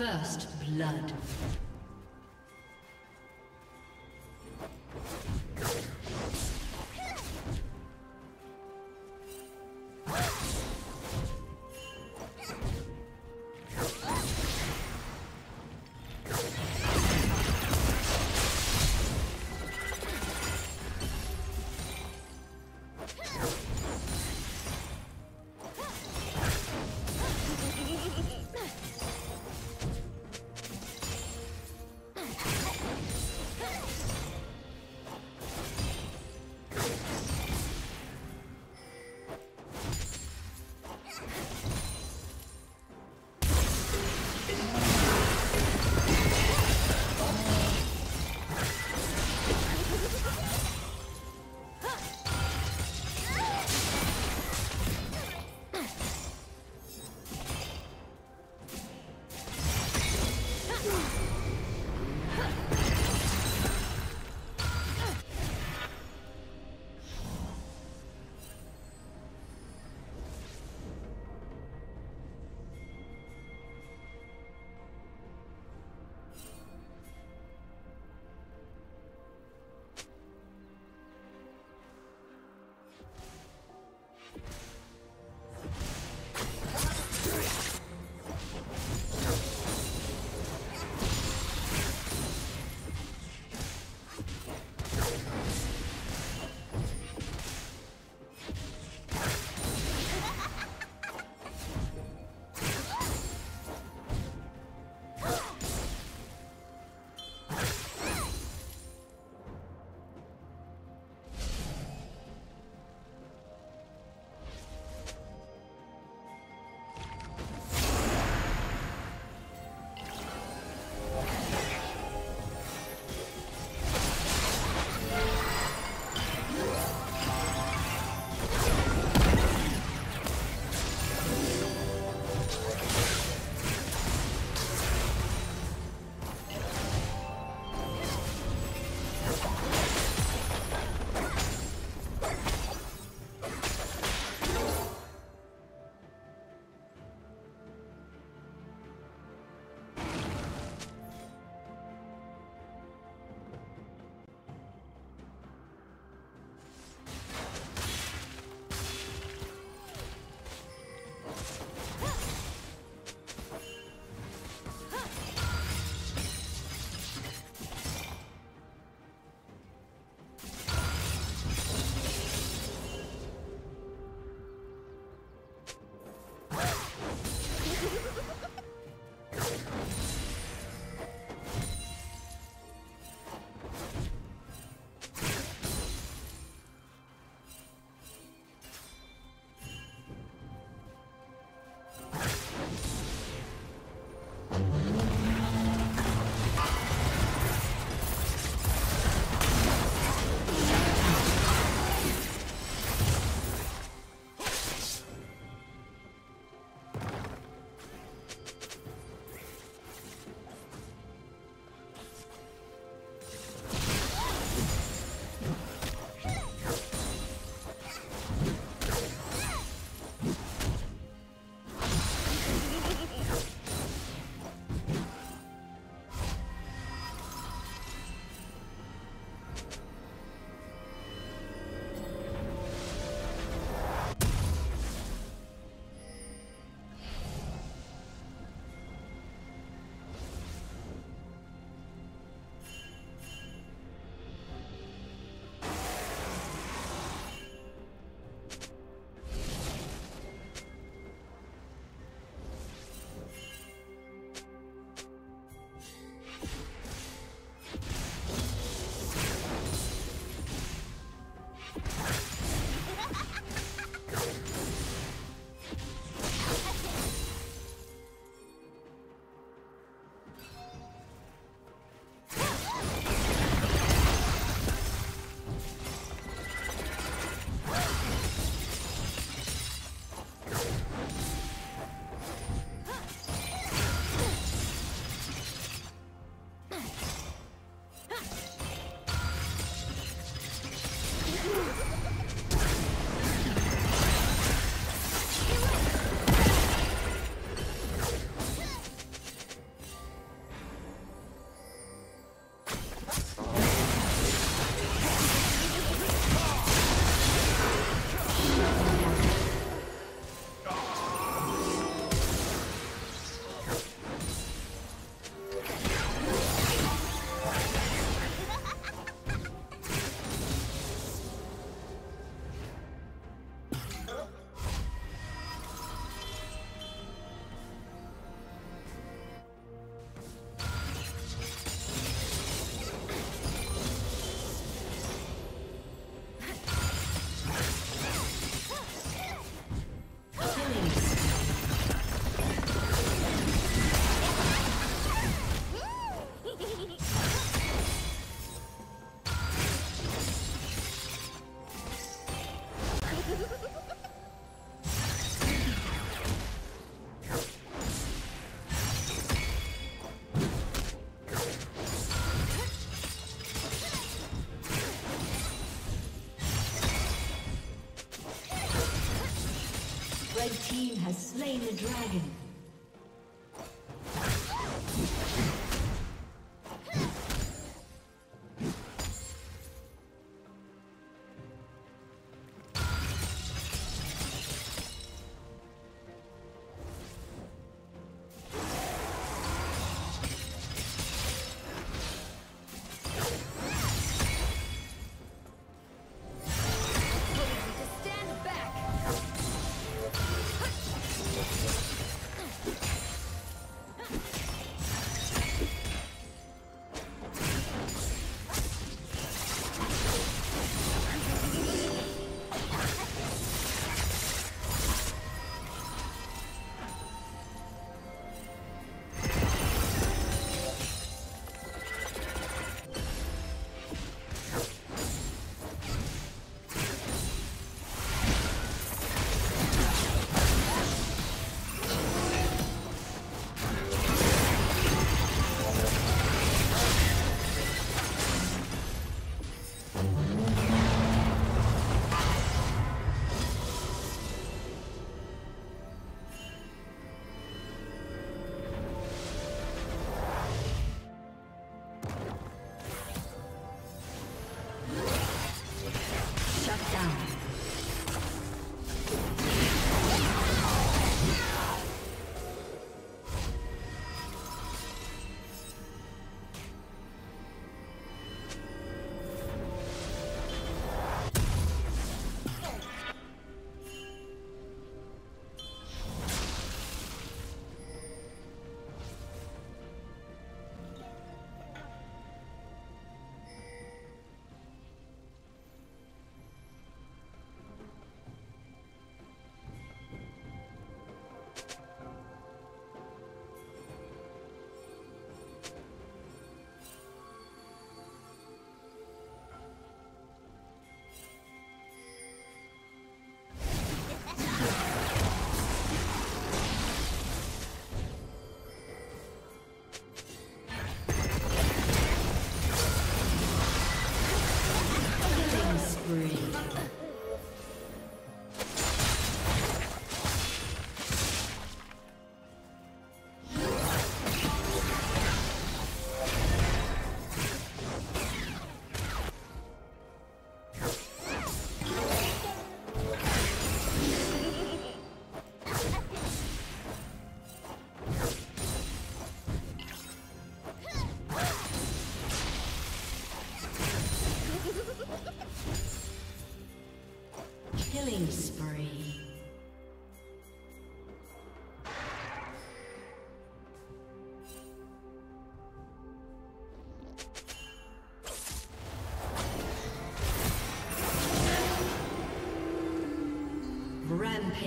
First blood. Slain the dragon.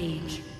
Rampage.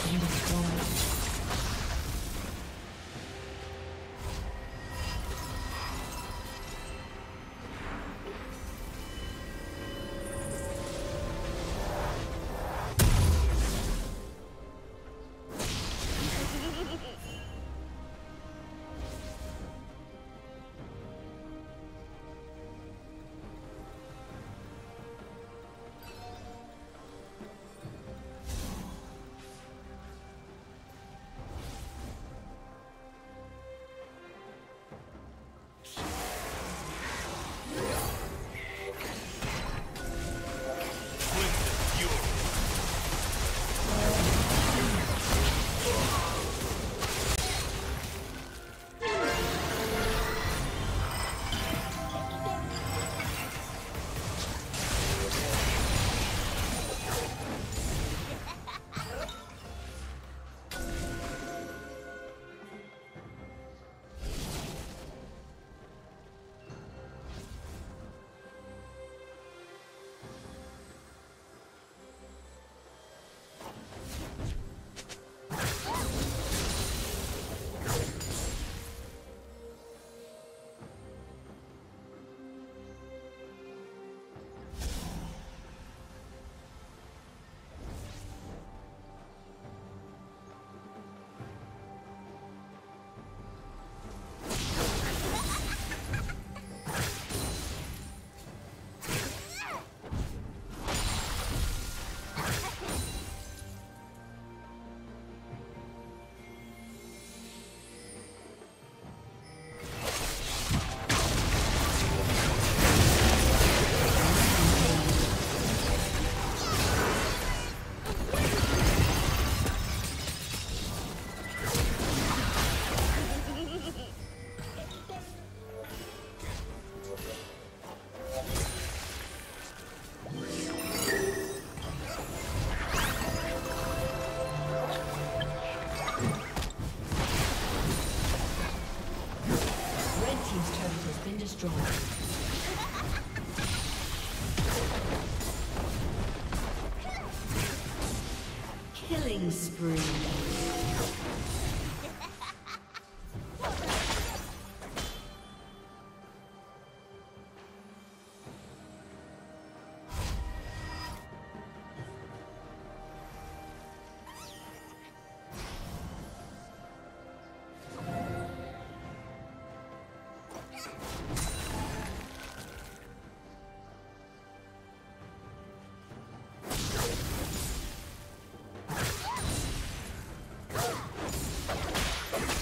Turret